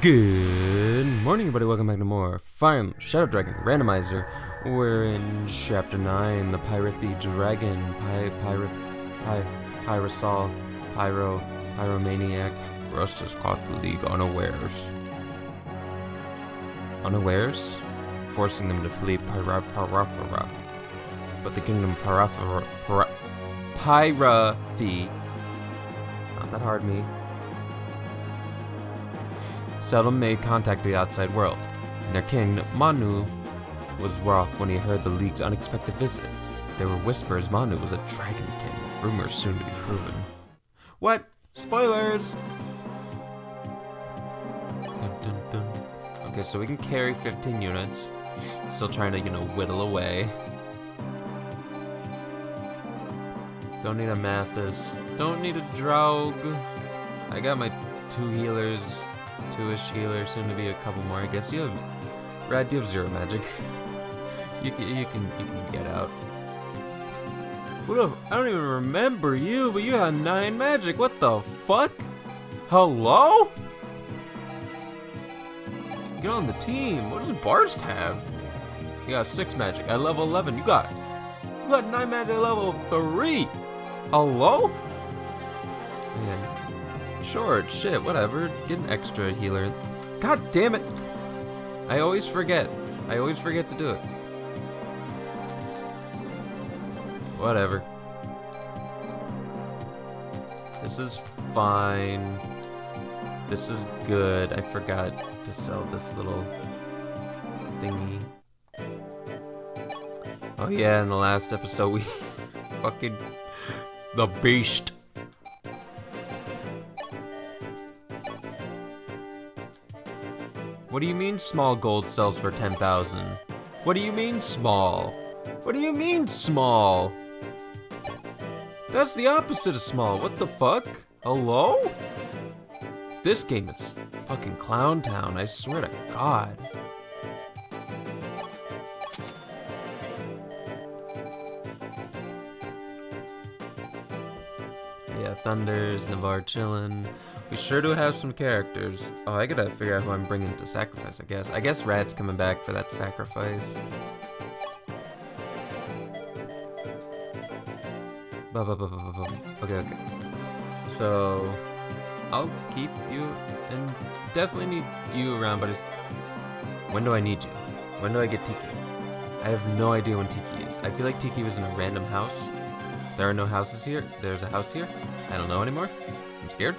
Good morning, everybody. Welcome back to more Fire Emblem Shadow Dragon Randomizer. We're in Chapter 9, the Pyrathi Dragon. Py, Pyra, Py, Pyrosol, Pyro, Pyromaniac. Rust has caught the League unawares. Unawares? Forcing them to flee Pyra, Pyrophora. But the kingdom Pyrophora, Pyra, Pyrathi. It's not that hard, me. Seldom made contact with the outside world. And their king, Mannu, was wroth when he heard the League's unexpected visit. There were whispers Mannu was a dragon king, rumors soon to be proven. What? Spoilers! Dun, dun, dun. Okay, so we can carry 15 units. Still trying to, you know, whittle away. Don't need a Mathis. Don't need a Draug. I got my two healers two-ish healer, soon to be a couple more. I guess you have Radd. You have zero magic. you can you can you can get out. What I don't even remember you, but you had nine magic. What the fuck? Hello? Get on the team. What does Barst have? You got six magic at level 11. You got you got nine magic at level three. Hello? Man, Sure, shit, whatever. Get an extra healer. God damn it! I always forget. I always forget to do it. Whatever. This is fine. This is good. I forgot to sell this little thingy. Oh yeah, in the last episode we fucking the beast What do you mean small gold sells for 10,000? What do you mean small? What do you mean small? That's the opposite of small. What the fuck? Hello? This game is fucking Clown Town, I swear to God. Yeah, Thunders, Navarre chillin'. We sure do have some characters. Oh, I gotta figure out who I'm bringing to sacrifice, I guess. I guess Radd's coming back for that sacrifice. Okay, okay. So, I'll keep you, and definitely need you around, but it's... When do I need you? When do I get Tiki? I have no idea when Tiki is. I feel like Tiki was in a random house. There are no houses here. There's a house here. I don't know anymore. I'm scared.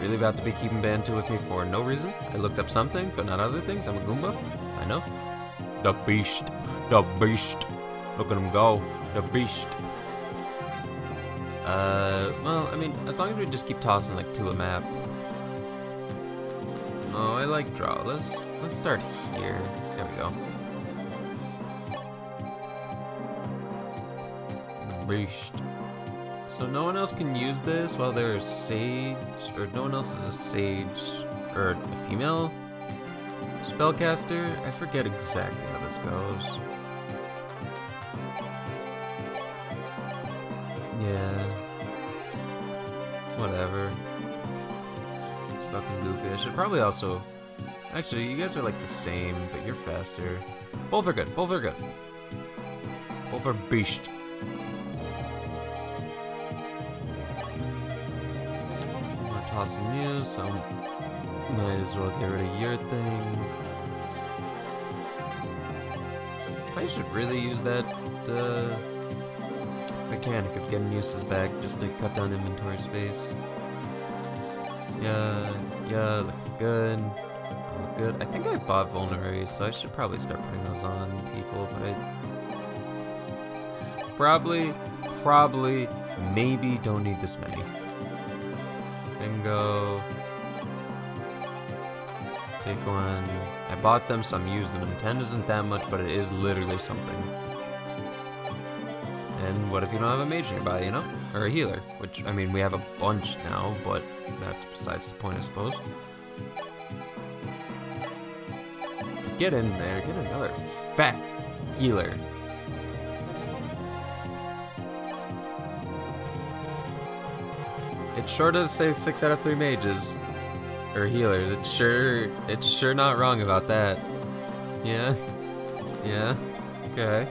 Really about to be keeping Bantu with me for no reason. I looked up something, but not other things. I'm a Goomba. I know. The beast. The beast. Look at him go. The beast. Uh, well, I mean, as long as we just keep tossing like to a map. Oh, I like draw. Let's let's start here. There we go. The beast. So no one else can use this while they're a sage, or no one else is a sage, or a female spellcaster? I forget exactly how this goes. Yeah. Whatever. It's fucking goofy. I should probably also... Actually, you guys are like the same, but you're faster. Both are good. Both are good. Both are beast. Tossing you, so might as well get rid of your thing. I should really use that uh, mechanic of getting uses back just to cut down inventory space. Yeah, yeah, looking good. Look good. I think I bought vulneraries, so I should probably start putting those on people, but I probably, probably, maybe don't need this many. Bingo. Take one. I bought them, so I'm using them. 10 isn't that much, but it is literally something. And what if you don't have a mage nearby, you know? Or a healer, which, I mean, we have a bunch now, but that's besides the point, I suppose. Get in there, get another fat healer. It sure does say six out of three mages. Or healers. It's sure it's sure not wrong about that. Yeah. Yeah. Okay.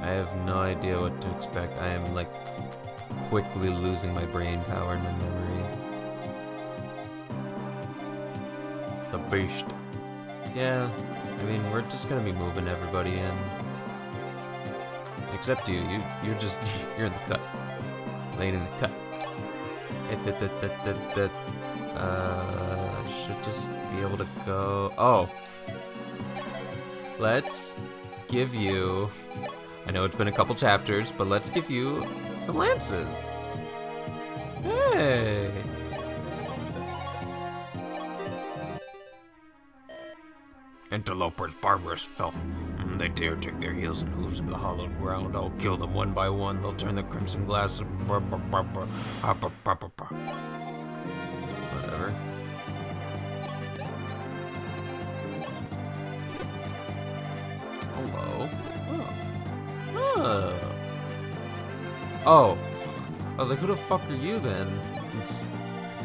I have no idea what to expect. I am like quickly losing my brain power and my memory. The beast. Yeah, I mean, we're just gonna be moving everybody in. Except you. You, you're just, you're in the cut. Laying in the cut. It, uh, should just be able to go. Oh. Let's give you. I know it's been a couple chapters, but let's give you some lances. Hey. Interlopers, barbarous filth. Mm, They dare take their heels and hooves in the hollowed ground. I'll kill them one by one. They'll turn the crimson glass. Whatever. Hello. Oh. Oh. Oh. I was like, who the fuck are you then?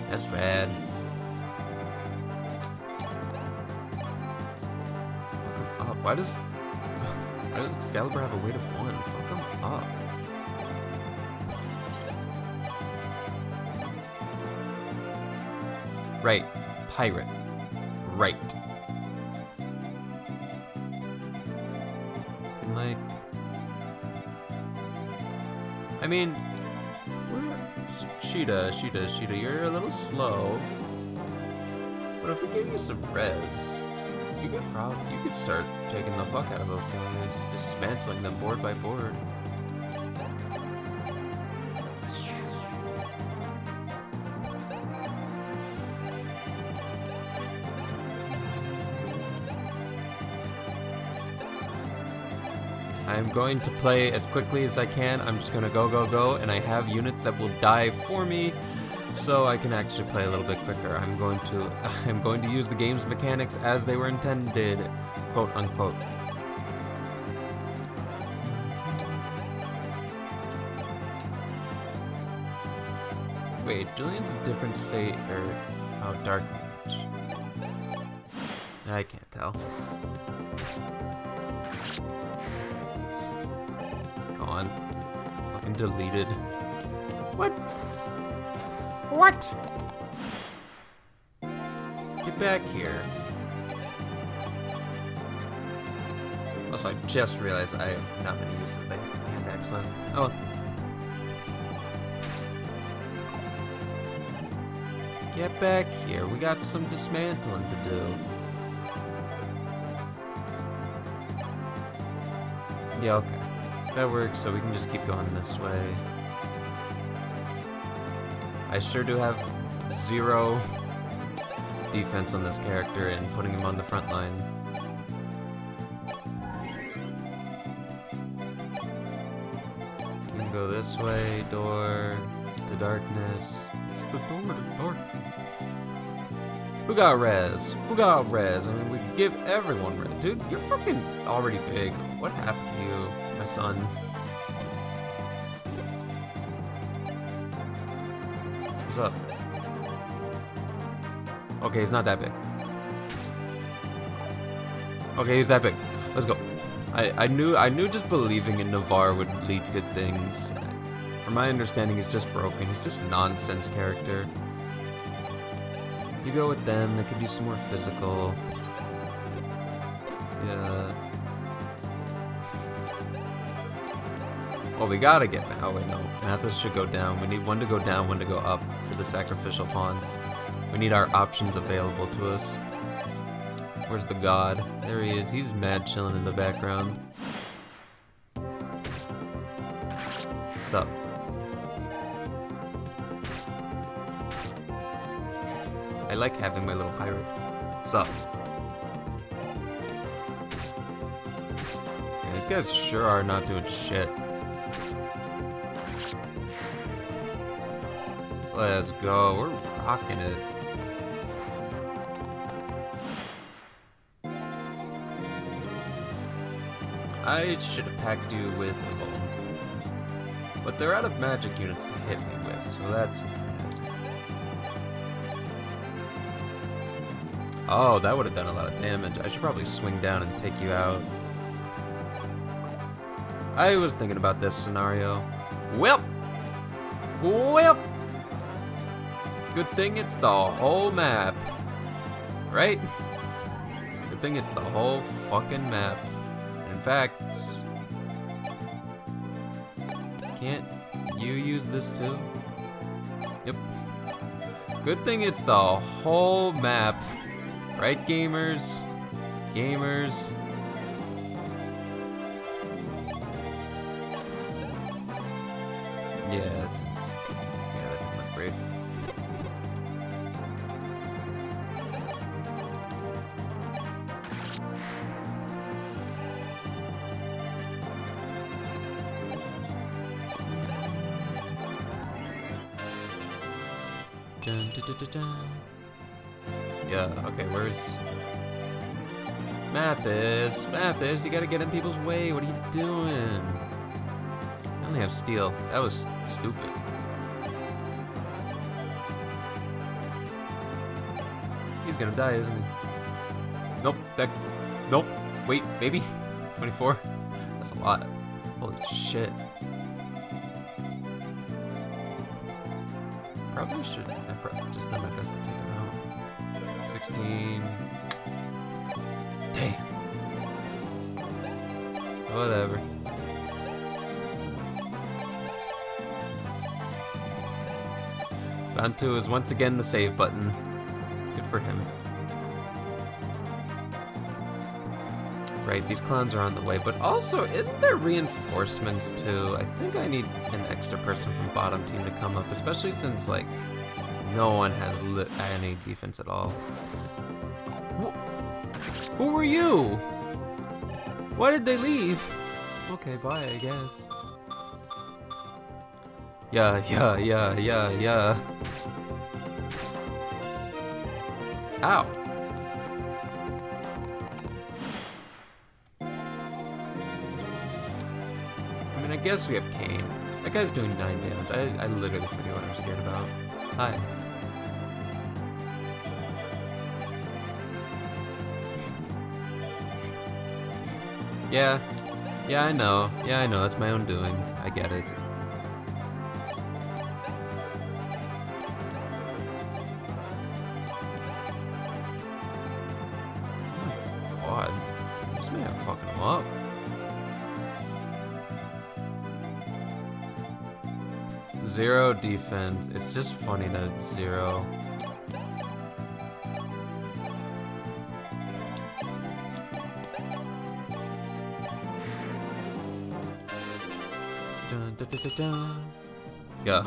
That's rad. Why does why does Excalibur have a weight of one? Fuck him up. Right. Pirate. Right. And like I mean Sheeta, Sheeta, Sheeta, you're a little slow. But if we give you some res, you could probably you could start taking the fuck out of those guys, dismantling them board by board. I'm going to play as quickly as I can. I'm just gonna go, go, go, and I have units that will die for me, so I can actually play a little bit quicker. I'm going to, I'm going to use the game's mechanics as they were intended, quote unquote. Wait, Julian's a different state, or oh, dark mage. I can't tell. Gone. Fucking deleted. What? What? Get back here. Also, I just realized I have not been used to the hand excellent. Oh. Get back here. We got some dismantling to do. Yeah, okay. That works, so we can just keep going this way. I sure do have zero defense on this character and putting him on the front line. You can go this way, door to darkness. It's the door to dark. Who got res? Who got res? I mean, we give everyone res. Dude, you're fucking already big. What happened to you, my son? Up? Okay, he's not that big. Okay, he's that big. Let's go. I, I knew I knew just believing in Navarre would lead good things. From my understanding, he's just broken. He's just nonsense character. You go with them, they could do some more physical. Yeah. Oh, we gotta get. Oh wait, no. Mathis should go down. We need one to go down, one to go up the sacrificial pawns. We need our options available to us. Where's the god? There he is. He's mad chilling in the background. What's up? I like having my little pirate. What's up? Yeah, these guys sure are not doing shit. Let's go. We're rocking it. I should have packed you with a Vuln. But they're out of magic units to hit me with, so that's Oh, that would have done a lot of damage. I should probably swing down and take you out. I was thinking about this scenario. Well, well. Good thing it's the whole map, right? Good thing it's the whole fucking map. In fact, can't you use this too? Yep. Good thing it's the whole map. Right, gamers? Gamers? Yeah, okay, where's... Mathis, Mathis, you gotta get in people's way. What are you doing? I only have steel. That was stupid. He's gonna die, isn't he? Nope, that... Nope. Wait, maybe? 24? That's a lot. Holy shit. Bantu is once again the save button. Good for him. Right, these clowns are on the way, but also, isn't there reinforcements too? I think I need an extra person from bottom team to come up, especially since, like, no one has any defense at all. Wh who were you? Why did they leave? Okay, bye, I guess. Yeah, yeah, yeah, yeah, yeah. Ow. I mean, I guess we have Cain. That guy's doing 9 damage. I, I literally forget what I'm scared about. Hi. Yeah. Yeah, I know. Yeah, I know. That's my own doing. I get it. Defense. It's just funny that it's zero. Dun, dun, dun. Yeah.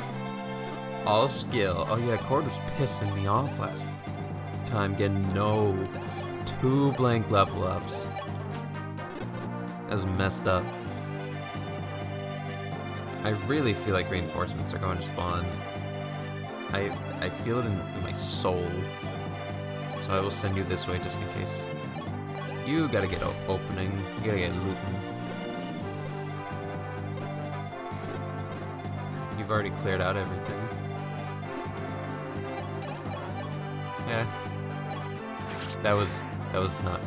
All skill. Oh yeah, Cord was pissing me off last time getting no two blank level ups. That was messed up. I really feel like reinforcements are going to spawn. I I feel it in, my soul. So I will send you this way just in case. You gotta get opening. You gotta get looting. You've already cleared out everything. Yeah. That was that was not.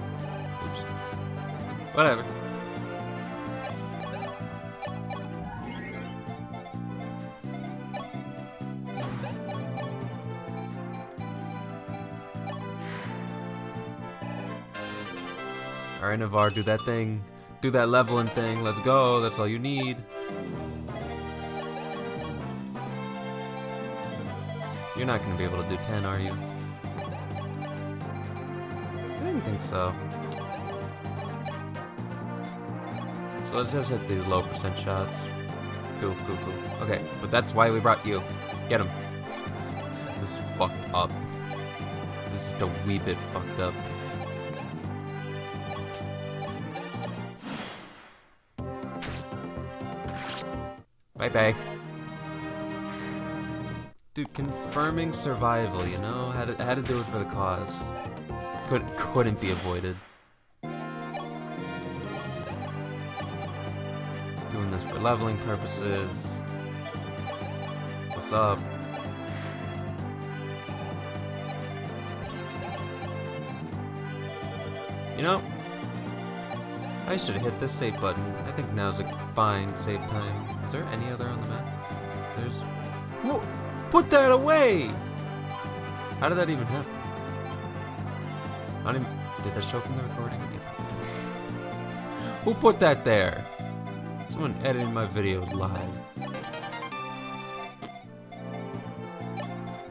Oops. Whatever. Alright, Navarre, do that thing. Do that leveling thing. Let's go. That's all you need. You're not going to be able to do 10, are you? I didn't think so. So let's just hit these low percent shots. Cool, cool, cool. Okay, but that's why we brought you. Get him. This is fucked up. This is a wee bit fucked up. Bye. Dude, confirming survival, you know? Had to, had to do it for the cause. Could, couldn't be avoided. Doing this for leveling purposes. What's up. You know, I should have hit this save button. I think now's a fine save time. Is there any other on the map? There's... Whoa! Put that away! How did that even happen? I don't even... Did that show up in the recording? Who put that there? Someone editing my videos live.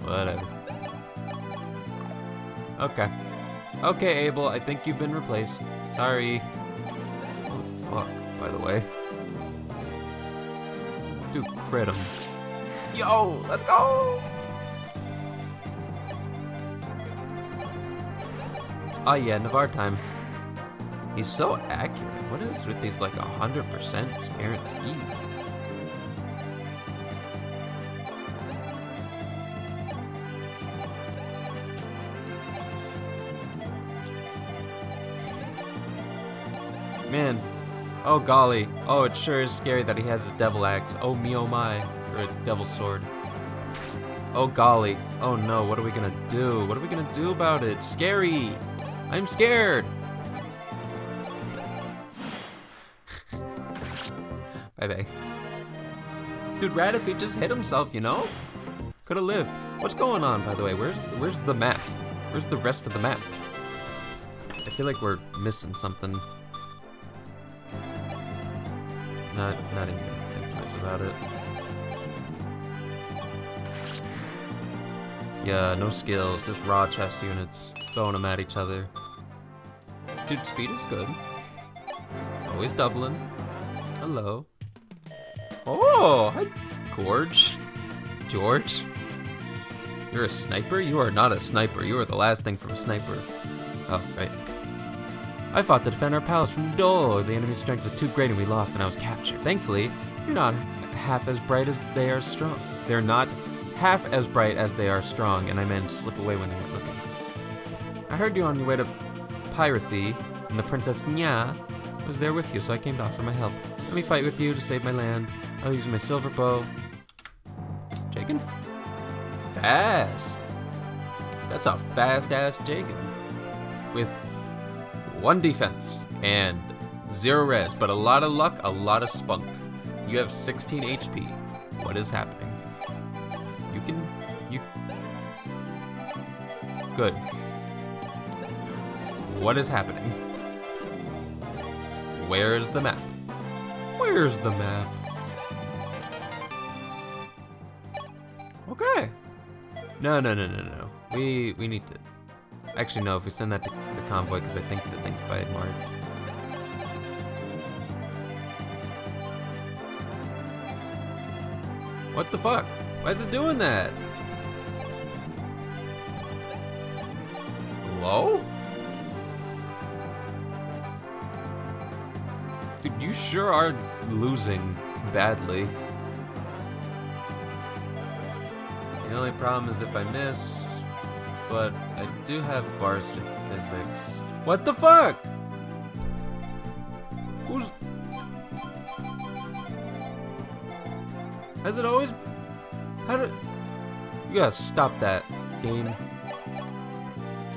Whatever. Okay. Okay, Abel, I think you've been replaced. Sorry. Oh, fuck, by the way. Crit him. Yo, let's go! Oh yeah, Navarre time. He's so accurate. What is with these like 100% guaranteed? Man. Oh golly. Oh, it sure is scary that he has a devil axe. Oh me oh my. Or a devil sword. Oh golly. Oh no, what are we gonna do? What are we gonna do about it? Scary! I'm scared! bye bye. Dude, Ratify just hit himself, you know? Could have lived. What's going on, by the way? Where's where's the map? Where's the rest of the map? I feel like we're missing something. Not, not even think twice about it. Yeah, no skills, just raw chest units, throwing them at each other. Dude, speed is good. Always doubling. Hello. Oh, hi, Gorge. Jeorge. You're a sniper? You are not a sniper. You are the last thing from a sniper. Oh, right. I fought to defend our palace from Dolhr. The enemy's strength was too great and we lost and I was captured. Thankfully, you're not half as bright as they are strong. They're not half as bright as they are strong, and I managed to slip away when they weren't looking. I heard you on your way to Pyrathi, and the Princess Nyna was there with you, so I came to offer my help. Let me fight with you to save my land. I'll use my silver bow. Jagen? Fast. That's a fast-ass Jagen. With one defense and zero res, but a lot of luck, a lot of spunk. You have 16 HP. What is happening? You can, you, good. What is happening? Where's the map? Where's the map? Okay. No, no, no, no, no. We we need to Actually, no, if we send that to the convoy, because I think the thing's by Mark. What the fuck? Why is it doing that? Hello? Dude, you sure are losing badly. The only problem is if I miss, but I do have bars to physics. What the fuck? Who's... Has it always... How did... You gotta stop that, game.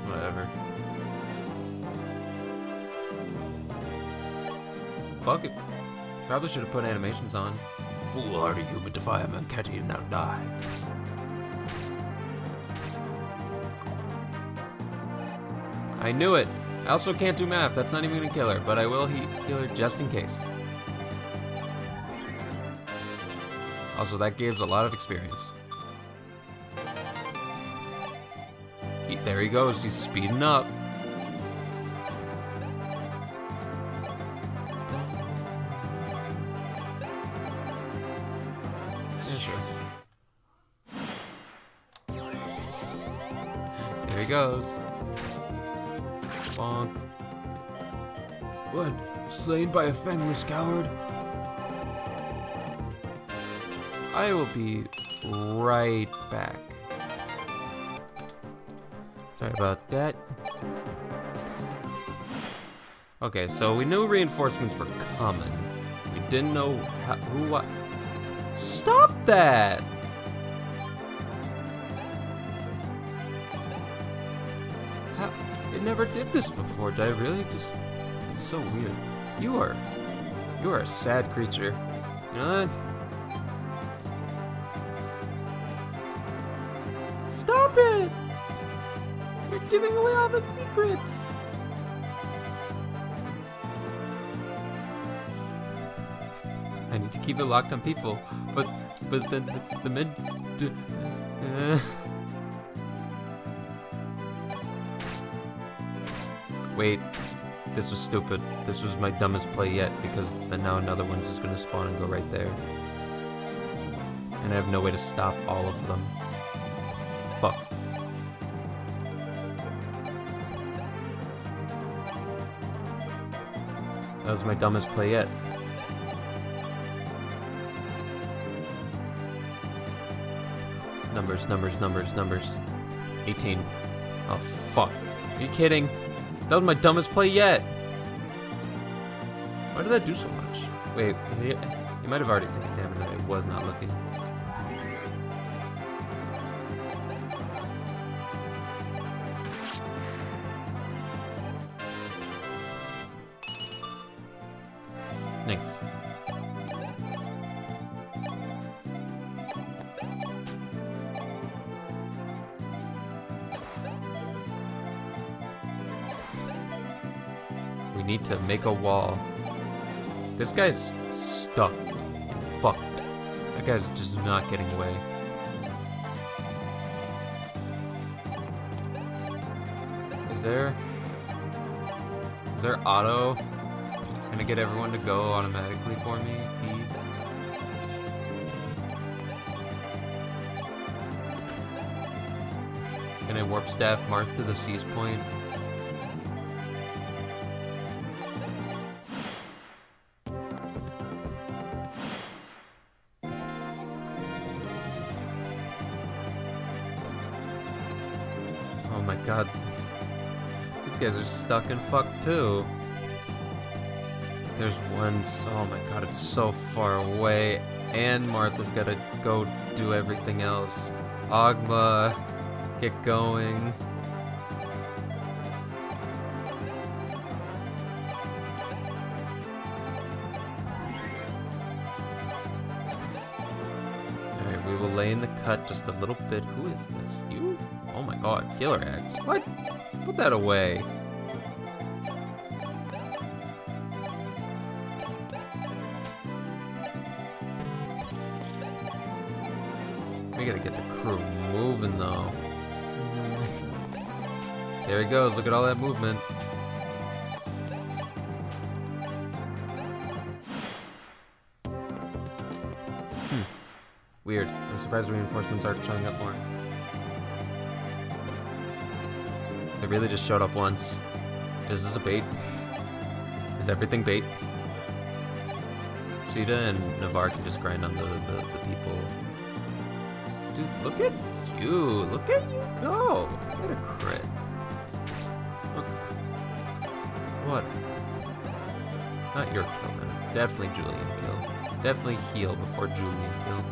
Whatever. Fuck it. Probably should have put animations on. Foolhardy human defy a manakete and now die. I knew it. I also can't do math. That's not even gonna kill her, but I will he heal her just in case. Also, that gives a lot of experience. He, there he goes. He's speeding up. Yeah, sure. There he goes. slain by a fangless coward? I will be right back. Sorry about that. Okay, so we knew reinforcements were coming. We didn't know how, who what. Stop that! How, it never did this before. Did I really just? It's so weird. You are, you are a sad creature. You? Stop it! You're giving away all the secrets! I need to keep it locked on people, but but then the, the men. Uh. Wait, this was stupid. This was my dumbest play yet because then now another one's just gonna spawn and go right there, and I have no way to stop all of them. Fuck. That was my dumbest play yet. Numbers, numbers, numbers, numbers. 18. Oh, fuck. Are you kidding? That was my dumbest play yet. Why did that do so much? Wait, he, might have already taken damage. But I was not looking. Nice. We need to make a wall. This guy's stuck and fucked. That guy's just not getting away. Is there... Is there auto? Can I get everyone to go automatically for me, please? Can I warp staff Marth to the seize point? Stuck and fucked too. There's one, oh my god, it's so far away. And Martha's gotta go do everything else. Ogma, get going. Alright, we will lay in the cut just a little bit. Who is this? You? Oh my god, Killer Axe. What? Put that away. Gotta get the crew moving though. There he goes, look at all that movement. Hmm. Weird. I'm surprised reinforcements aren't showing up more. They really just showed up once. Is this a bait? Is everything bait? Sita and Navarre can just grind on the, the, the people. Dude, look at you. Look at you go. What a crit. What? Not your kill, man. Definitely Julian kill. Definitely heal before Julian kill.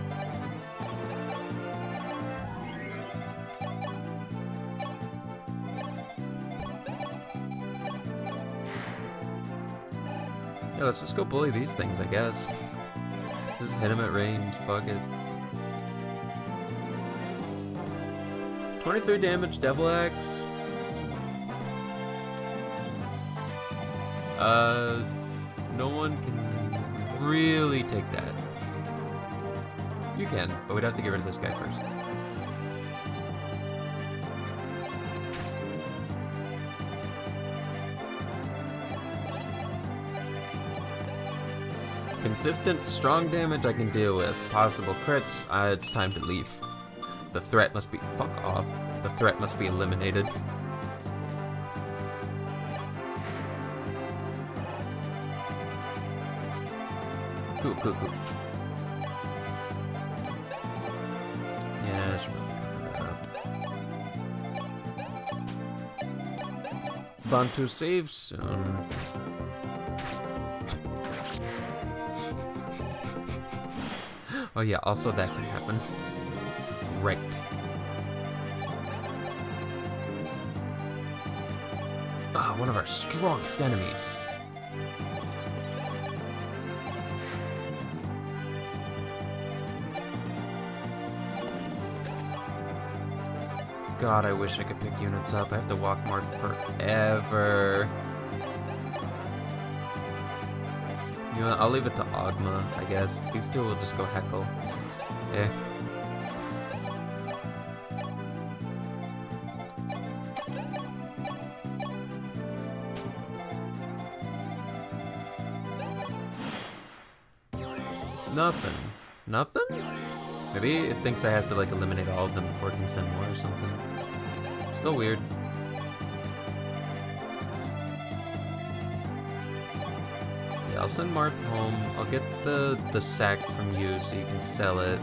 Yeah, let's just go bully these things, I guess. Just hit him at range, fuck it. 23 damage, Devil Axe. Uh, no one can really take that. You can, but we'd have to get rid of this guy first. Consistent, strong damage I can deal with. Possible crits, uh, it's time to leave. The threat must be- fuck off. The threat must be eliminated. Cool, cool, cool. Yeah, to save soon. Oh yeah, also that can happen. Right. one of our strongest enemies. God, I wish I could pick units up. I have to walk Marth forever. You know, I'll leave it to Ogma, I guess. These two will just go heckle. Eh. Thinks I have to like eliminate all of them before it can send more or something. Still weird. Yeah, I'll send Marth home. I'll get the, the sack from you so you can sell it.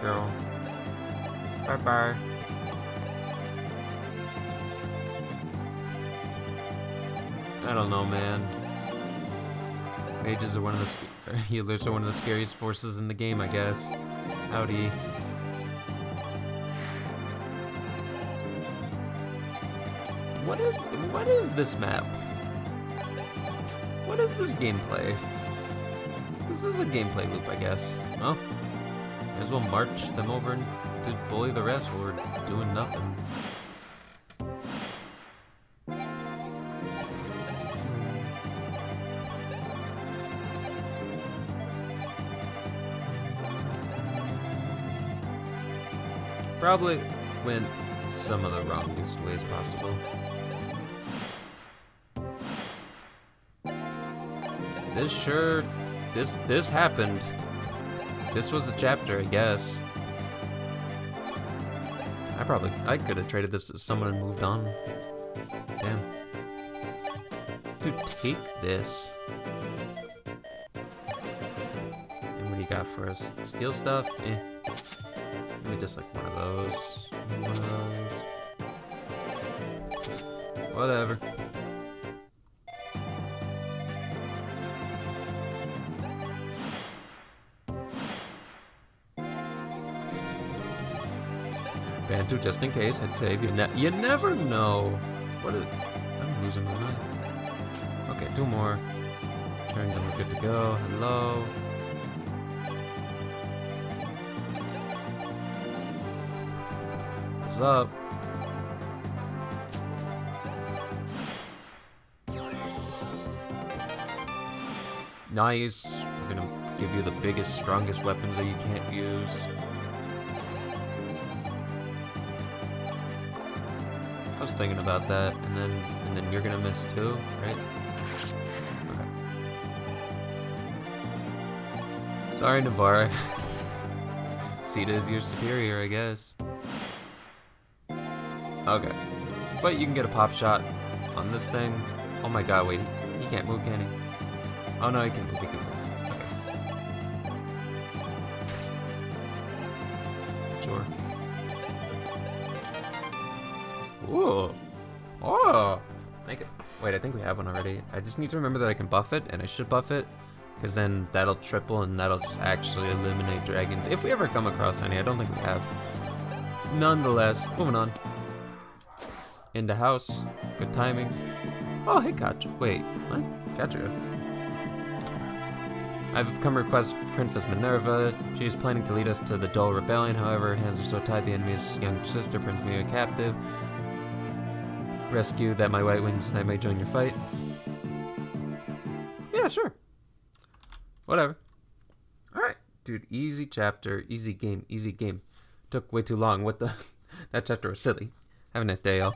Girl. Bye bye. I don't know, man. Mages are one of the healers are one of the scariest forces in the game, I guess. Howdy. What is what is this map? What is this gameplay? This is a gameplay loop, I guess. Well, as well march them over and to bully the rest we're doing nothing. Probably went some of the wrongest ways possible. This sure, this this happened. This was a chapter, I guess. I probably, I could have traded this to someone and moved on. Damn. To take this. And what do you got for us? Steal stuff? Eh. Maybe just like one of those. One of those. Whatever. Bantu, just in case, I'd save you. Ne you never know. What is? I'm losing my mind. Okay, two more. Turns and we're good to go. Hello. What's up? Nice. We're gonna give you the biggest, strongest weapons that you can't use. Was thinking about that, and then and then you're gonna miss too, right? Okay. Sorry, Navarra. Sita is your superior, I guess. Okay. But you can get a pop shot on this thing. Oh my god, wait. He, can't move, can he? Oh no, he can move, he can move. Sure. Ooh. Oh. Make it. Wait, I think we have one already. I just need to remember that I can buff it, and I should buff it. Because then that'll triple, and that'll just actually eliminate dragons. If we ever come across any, I don't think we have. Nonetheless, moving on. Into house. Good timing. Oh, hey, Catria. Wait, what? Catria. I've come request Princess Minerva. She is planning to lead us to the Dull Rebellion. However, her hands are so tied, the enemy's young sister, Prince Mia, captive. Rescue that my White Wings and I may join your fight. Yeah, sure. Whatever. Alright. Dude, easy chapter, easy game, easy game. Took way too long. What the? that chapter was silly. Have a nice day, y'all.